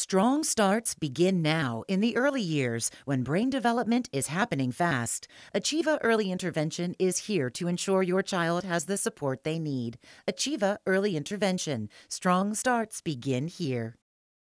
Strong starts begin now in the early years when brain development is happening fast. Achieva Early Intervention is here to ensure your child has the support they need. Achieva Early Intervention. Strong starts begin here.